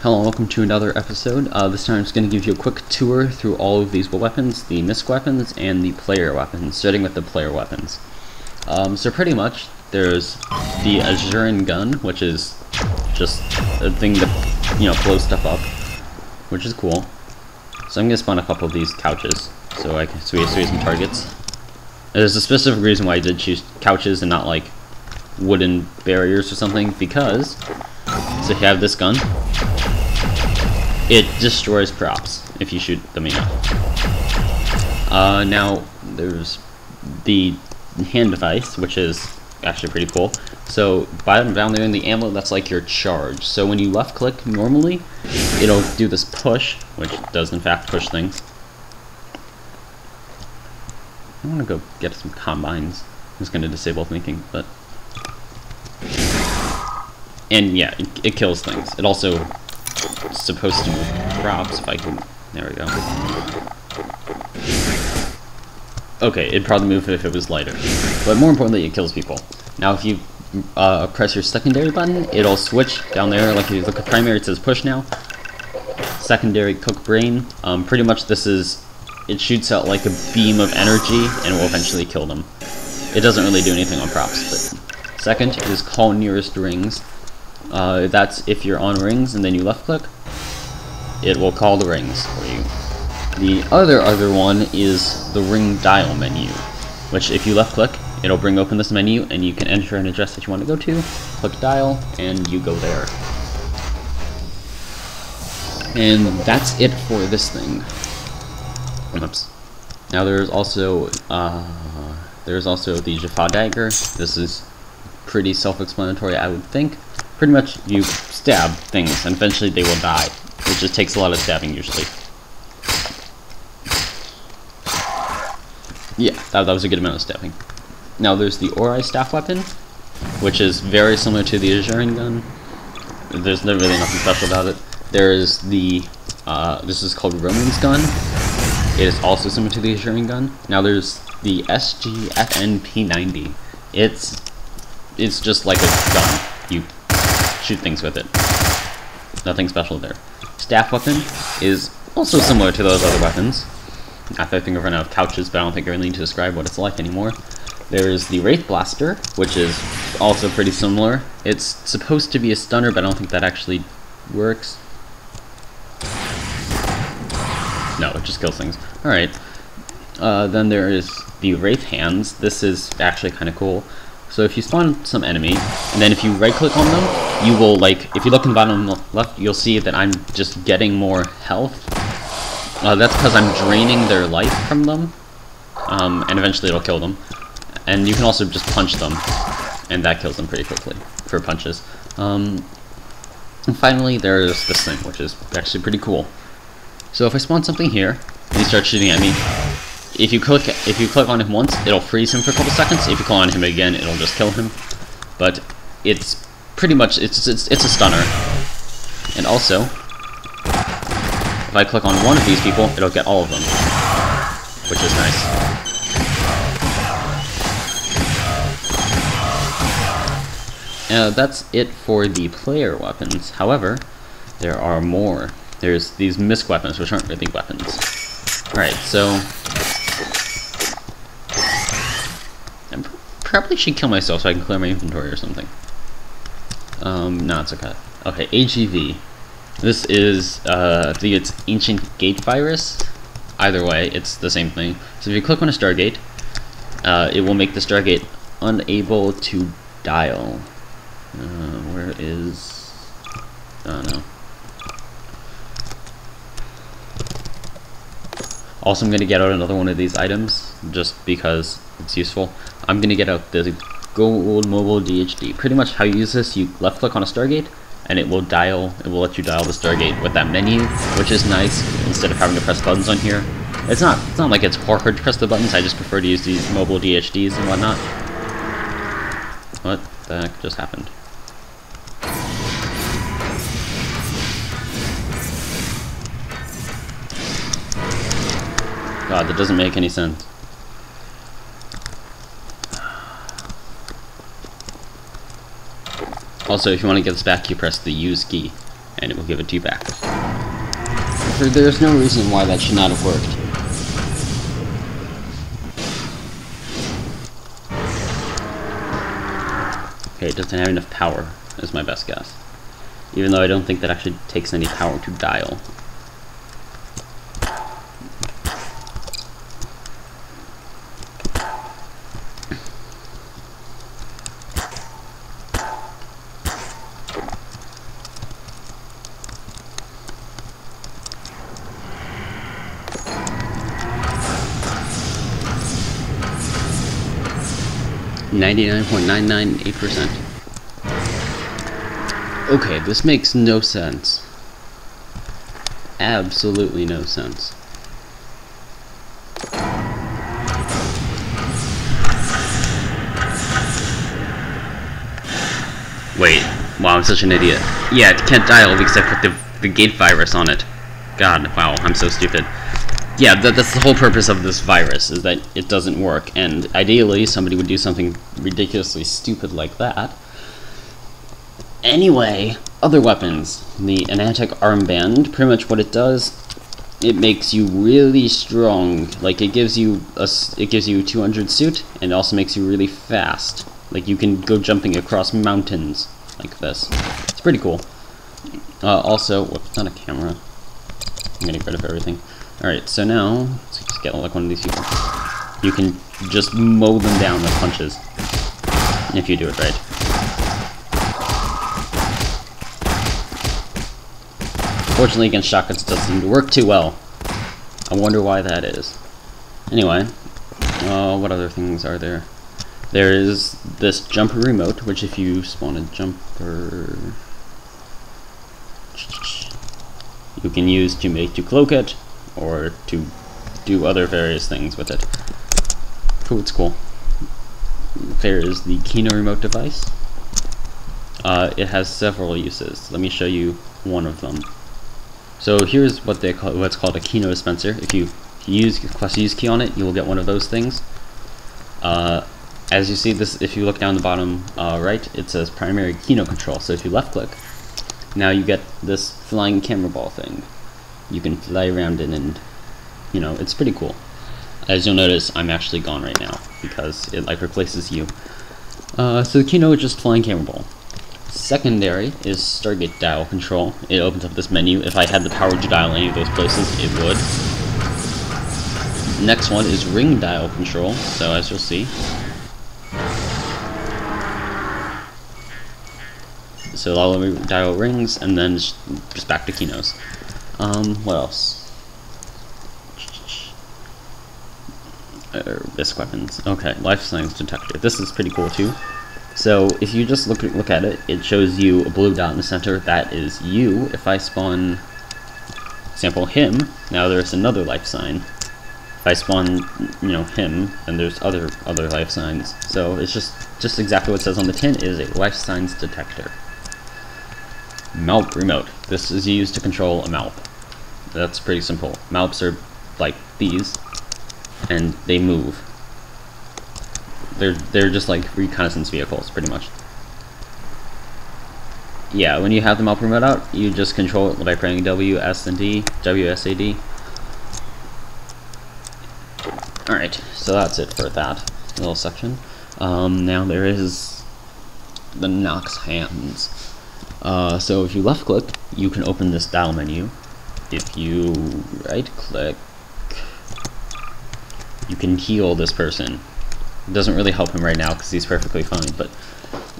Hello and welcome to another episode. Uh, this time I'm just going to give you a quick tour through all of these weapons, the MISC weapons and the player weapons, starting with the player weapons. Um, so pretty much, there's the Asuran gun, which is just a thing that, you know, blows stuff up, which is cool. So I'm going to spawn a couple of these couches, so I can so so some targets. There's a specific reason why I did choose couches and not like wooden barriers or something, because so if you have this gun, it destroys props if you shoot them. Uh, now, there's the hand device, which is actually pretty cool. So, bottom down there in the ammo, that's like your charge. So when you left click normally, it'll do this push, which does in fact push things. I want to go get some combines. Just going to disable thinking, but and yeah, it, it, kills things. It also supposed to move props, if I can... There we go. Okay, it'd probably move if it was lighter. But more importantly, it kills people. Now if you uh, press your secondary button, it'll switch down there. Like if you look at primary, it says push now. Secondary, cook brain. Um, pretty much this is... It shoots out like a beam of energy and will eventually kill them. It doesn't really do anything on props, but... Second is call nearest rings. Uh, that's if you're on rings and then you left click, it will call the rings for you. The other other one is the ring dial menu, which if you left click, it'll bring open this menu and you can enter an address that you want to go to, click dial, and you go there. And that's it for this thing. Oops. Now there's also uh, there's also the Jaffa dagger. This is pretty self-explanatory, I would think pretty much you stab things and eventually they will die. It just takes a lot of stabbing usually. Yeah, that, that was a good amount of stabbing. Now there's the Ori staff weapon, which is very similar to the Asuran gun. There's really nothing special about it. There is the, uh, this is called Ronon's gun. It is also similar to the Asuran gun. Now there's the SGFN P90. It's, it's just like a gun. You shoot things with it. Nothing special there. Staff weapon is also similar to those other weapons. I think I've run out of couches, but I don't think I really need to describe what it's like anymore. There's the Wraith Blaster, which is also pretty similar. It's supposed to be a stunner, but I don't think that actually works. No, it just kills things. Alright. Uh, then there is the Wraith Hands. This is actually kind of cool. So if you spawn some enemy, and then if you right click on them, you will like, if you look in the bottom left, you'll see that I'm just getting more health. Uh, that's because I'm draining their life from them, um, and eventually it'll kill them. And you can also just punch them, and that kills them pretty quickly for punches. Um, and finally, there's this thing, which is actually pretty cool. So if I spawn something here, and he starts shooting at me, if you click if you click on him once, it'll freeze him for a couple seconds. If you click on him again, it'll just kill him. But it's pretty much it's it's it's a stunner. And also, if I click on one of these people, it'll get all of them, which is nice. Uh, that's it for the player weapons. However, there are more. There's these MISC weapons, which aren't really weapons. Alright, so I probably should kill myself so I can clear my inventory or something. Um, no, it's okay. Okay, AGV. This is, uh, I think it's Ancient Gate Virus. Either way, it's the same thing. So if you click on a Stargate, uh, it will make the Stargate unable to dial. Uh, where is... I don't know. Also, I'm going to get out another one of these items, just because it's useful. I'm going to get out the Gold Mobile DHD. Pretty much how you use this, you left click on a Stargate, and it will dial, it will let you dial the Stargate with that menu, which is nice, instead of having to press buttons on here. It's not, it's not like it's hard to press the buttons, I just prefer to use these mobile DHDs and whatnot. What the heck just happened? God, that doesn't make any sense. Also, if you want to get this back, you press the use key, and it will give it to you back. There's no reason why that should not have worked. Okay, it doesn't have enough power, is my best guess. Even though I don't think that actually takes any power to dial. 99.998%. Okay, this makes no sense. Absolutely no sense. Wait, wow, I'm such an idiot. Yeah, it can't dial because I put the, the gate virus on it. God, wow, I'm so stupid yeah, that, that's the whole purpose of this virus, is that it doesn't work. And ideally, somebody would do something ridiculously stupid like that. Anyway, other weapons. The Atanik Armband, pretty much what it does, it makes you really strong. Like, it gives you a, it gives you 200 suit, and also makes you really fast. Like, you can go jumping across mountains like this. It's pretty cool. Uh, also, whoops, not a camera. I'm getting rid of everything. Alright, so now, let's just get like one of these people. You can just mow them down with punches. If you do it right. Fortunately against shotguns it doesn't seem to work too well. I wonder why that is. Anyway, uh, what other things are there? There is this jumper remote, which if you spawn a jumper... You can use to make to cloak it, or to do other various things with it. Cool, it's cool. There is the Kino remote device. Uh, it has several uses. Let me show you one of them. So here's what they call what's called a Kino dispenser. If you use plus use key on it, you will get one of those things. Uh, as you see this, if you look down the bottom uh, right, it says primary Kino control. So if you left click, now you get this flying camera ball thing you can fly around it and you know it's pretty cool. As you'll notice I'm actually gone right now because it like replaces you. Uh, so the Kino is just flying camera ball. Secondary is Stargate dial control. It opens up this menu. If I had the power to dial any of those places it would. Next one is ring dial control. So as you'll see. So I'll dial rings and then just back to Kinos um, what else? Uh, MISC weapons. Okay, life signs detector. This is pretty cool too. So if you just look look at it, it shows you a blue dot in the center. That is you. If I spawn, example him, now there's another life sign. If I spawn, you know, him, then there's other other life signs. So it's just just exactly what it says on the tin is a life signs detector. Malp remote. This is used to control a Malp. That's pretty simple. Malps are like these, and they move. They're they're just like reconnaissance vehicles, pretty much. Yeah, when you have the Malp remote out, you just control it by pressing W, S, and D, W, S, A, D. Alright, so that's it for that little section. Um, now there is the Nox hands. Uh, so if you left click, you can open this dial menu. If you right click, you can heal this person. It doesn't really help him right now because he's perfectly fine, but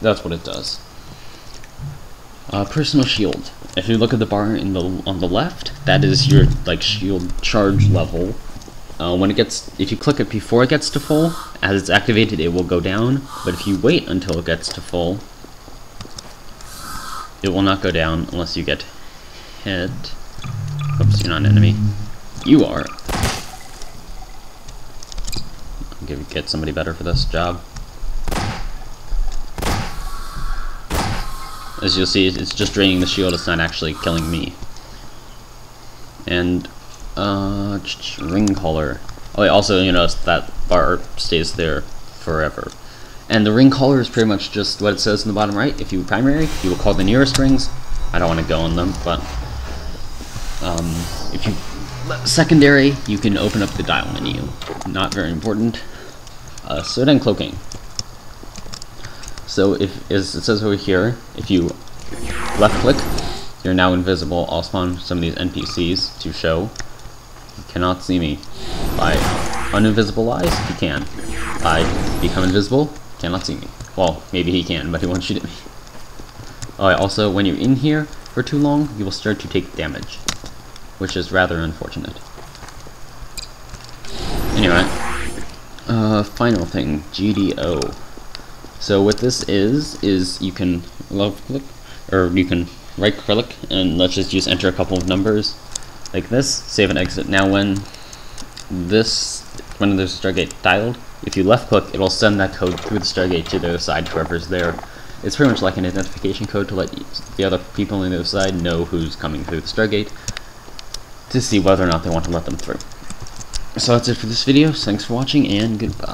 that's what it does. Uh, personal shield. If you look at the bar in the on the left, that is your like shield charge level. Uh, when it gets, if you click it before it gets to full, as it's activated, it will go down. But if you wait until it gets to full, it will not go down unless you get hit. Oops, you're not an enemy. You are. Give, get somebody better for this job. As you'll see, it's just draining the shield, it's not actually killing me. And, uh, ring collar. Oh, wait, also, you notice that bar stays there forever. And the ring collar is pretty much just what it says in the bottom right. If you primary, you will call the nearest rings. I don't want to go on them, but um, if you secondary, you can open up the dial menu. Not very important. Uh, Sodan cloaking. So if as it says over here, if you left click, you're now invisible. I'll spawn some of these NPCs to show. You cannot see me. By uninvisibilize, you can. By become invisible, cannot see me. Well, maybe he can, but he won't shoot at me. Alright, also, when you're in here for too long, you will start to take damage, which is rather unfortunate. Anyway, uh, final thing, GDO. So what this is, is you can left click, or you can right click, and let's just use enter a couple of numbers, like this, save and exit. Now when this, when there's a Stargate dialed, if you left click, it'll send that code through the Stargate to the other side, whoever's there. It's pretty much like an identification code to let the other people on the other side know who's coming through the Stargate to see whether or not they want to let them through. So that's it for this video. Thanks for watching, and goodbye.